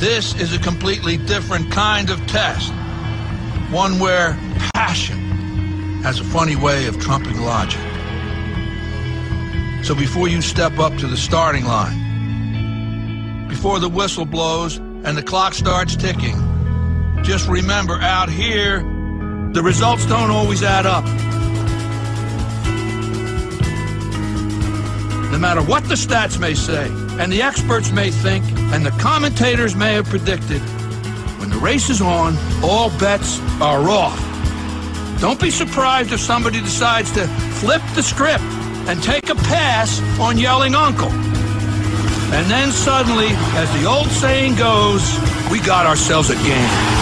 This is a completely different kind of test. One where passion has a funny way of trumping logic. So before you step up to the starting line, before the whistle blows and the clock starts ticking, just remember out here, the results don't always add up. No matter what the stats may say, and the experts may think, and the commentators may have predicted, when the race is on, all bets are off. Don't be surprised if somebody decides to flip the script and take a pass on yelling uncle. And then suddenly, as the old saying goes, we got ourselves a game.